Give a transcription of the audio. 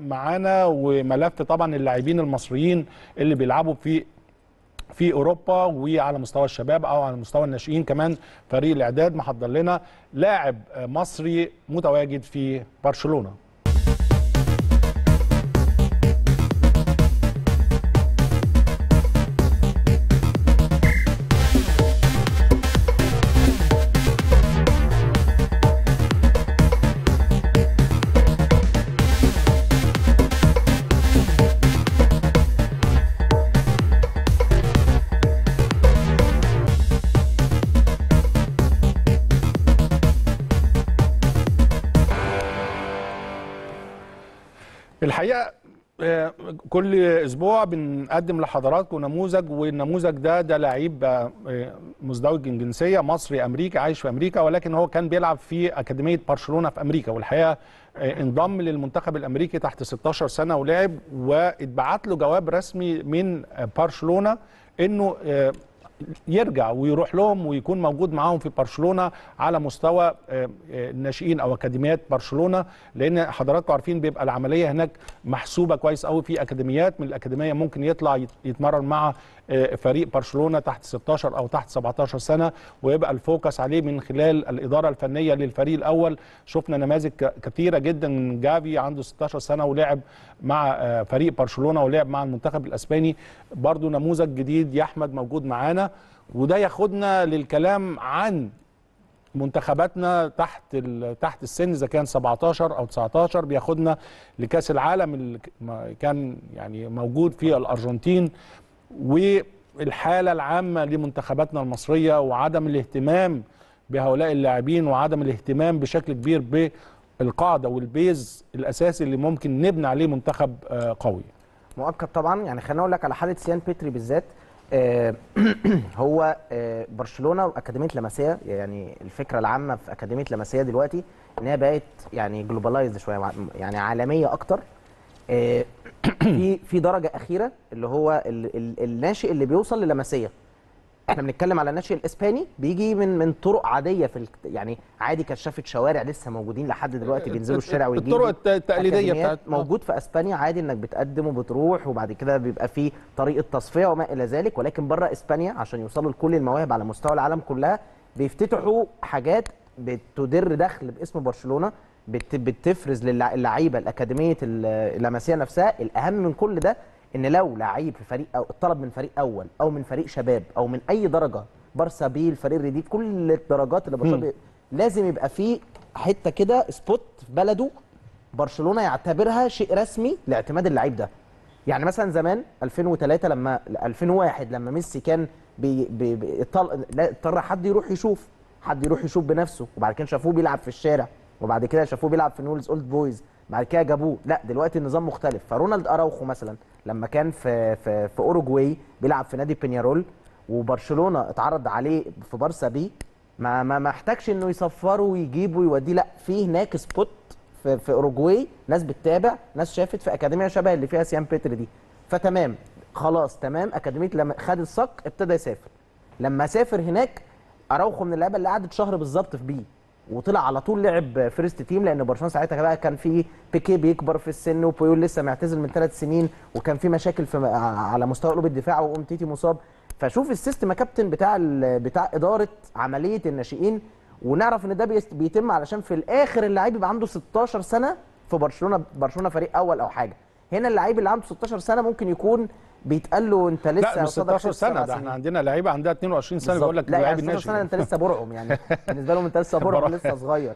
معانا وملف طبعا اللاعبين المصريين اللي بيلعبوا في في أوروبا وعلى مستوى الشباب أو على مستوى الناشئين كمان. فريق الإعداد محضر لنا لاعب مصري متواجد في برشلونة. الحقيقة آه، كل أسبوع بنقدم لحضراتكم نموذج والنموذج ده ده لعيب آه، مزدوج الجنسيه مصري أمريكي عايش في أمريكا ولكن هو كان بيلعب في أكاديمية برشلونة في أمريكا. والحقيقة آه، انضم للمنتخب الأمريكي تحت 16 سنة ولعب واتبعت له جواب رسمي من برشلونة إنه يرجع ويروح لهم ويكون موجود معاهم في برشلونة على مستوى الناشئين أو أكاديميات برشلونة لأن حضراتكم عارفين بيبقى العملية هناك محسوبة كويس قوي في أكاديميات من الأكاديمية ممكن يطلع يتمرن مع فريق برشلونة تحت 16 أو تحت 17 سنة ويبقى الفوكس عليه من خلال الإدارة الفنية للفريق الأول. شفنا نماذج كثيره جدا من جافي عنده 16 سنة ولعب مع فريق برشلونة ولعب مع المنتخب الأسباني. برضو نموذج جديد يا احمد موجود معانا وده ياخدنا للكلام عن منتخباتنا تحت تحت السن إذا كان 17 أو 19 بياخدنا لكأس العالم اللي كان يعني موجود في الأرجنتين. والحالة العامة لمنتخباتنا المصرية وعدم الاهتمام بهؤلاء اللاعبين وعدم الاهتمام بشكل كبير بالقاعدة والبيز الأساسي اللي ممكن نبني عليه منتخب قوي. مؤكد طبعا يعني خليني أقول لك على حالة سيان بيتري بالذات آه هو آه برشلونة وأكاديمية لاماسيا يعني الفكرة العامة في أكاديمية لاماسيا دلوقتي إن هي بقت يعني globalized شوية يعني عالمية أكتر آه في في درجة أخيرة اللي هو ال ال الناشئ اللي بيوصل للاماسيا إحنا بنتكلم على الناشئ الإسباني بيجي من من طرق عادية في يعني عادي كشافة شوارع لسه موجودين لحد دلوقتي بينزلوا الشارع ويجيبوا الطرق التقليدية بتاعت موجود في إسبانيا عادي إنك بتقدم وبتروح وبعد كده بيبقى في طريقة تصفية وما إلى ذلك. ولكن بره إسبانيا عشان يوصلوا لكل المواهب على مستوى العالم كلها بيفتتحوا حاجات بتدر دخل باسم برشلونة. بتفرز للعيبه الأكاديمية اللاماسيه نفسها. الأهم من كل ده إن لو لعيب في فريق أو طلب من فريق أول أو من فريق شباب أو من أي درجة بارسا B الفريق الرديف كل الدرجات اللي برشلونة لازم يبقى في حتة كده spot في بلده برشلونة يعتبرها شيء رسمي لاعتماد اللعيب ده. يعني مثلا زمان 2003 لما 2001 لما ميسي كان بي بي بي اضطر حد يروح يشوف حد يروح يشوف بنفسه وبعد كده شافوه بيلعب في الشارع. وبعد كده شافوه بيلعب في نيولز أولد بويز بعد كده جابوه. لا دلوقتي النظام مختلف. فرونالد أراوخو مثلا لما كان في في في أوروجواي بيلعب في نادي بينيارول وبرشلونة اتعرض عليه في بارسا B ما ما محتاجش إنه يسفره ويجيبه ويوديه. لا في هناك spot في, في أوروجواي ناس بتتابع ناس شافت في أكاديمية شبه اللي فيها سيان بيتري دي. فتمام خلاص تمام. أكاديمية لما خد الصك ابتدى يسافر. لما سافر هناك أراوخو من اللعيبة اللي قعدت شهر بالظبط في B وطلع على طول لعب first team لأن برشلونة ساعتها بقى كان في بيكي بيكبر في السن وبويول لسه معتزل من ثلاث سنين وكان في مشاكل في على مستوى قلوب الدفاع وأومتيتي مصاب. فشوف ال system يا كابتن بتاع بتاع إدارة عملية الناشئين ونعرف إن ده بيتم علشان في الآخر اللعيب يبقى عنده 16 سنة في برشلونة برشلونة فريق أول أو حاجة. هنا اللعيب اللي عنده 16 سنة ممكن يكون بيتقال له انت لسه لا مش 16 سنة ده إحنا عندنا لعيبة عندها 22 سنة بيقول لك لا يعني 16 سنة انت لسه برعم يعني. بالنسبة لهم انت لسه برعم لسه صغير.